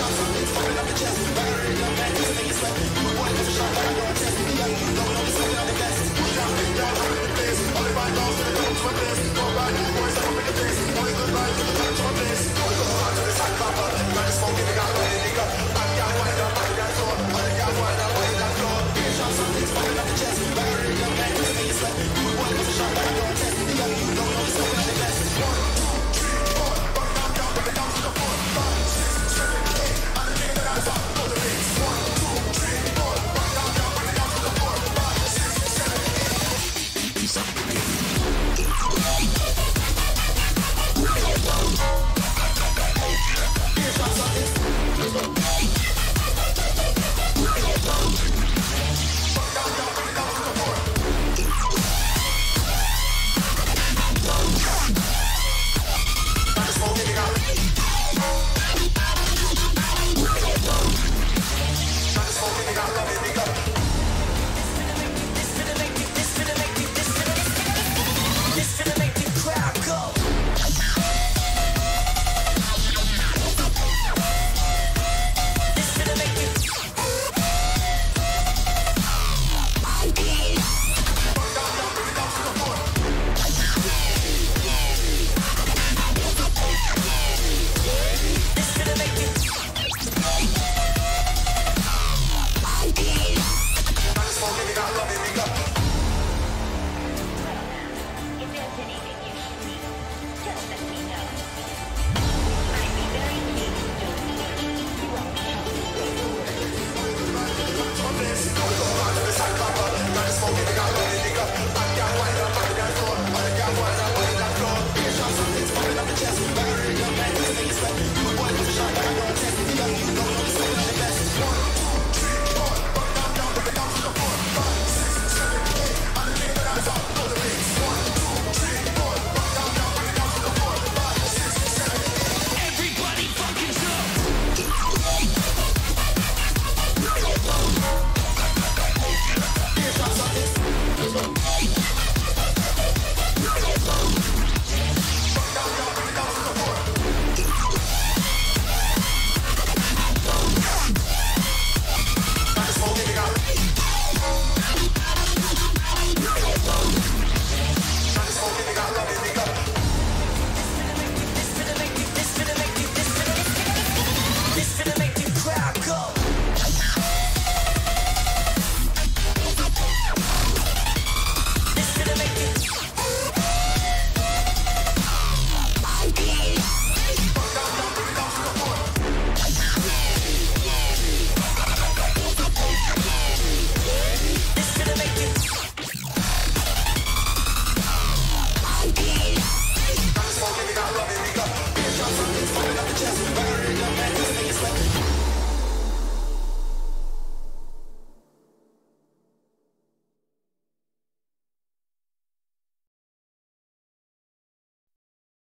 shots, I'm in, fucking up the chest. something.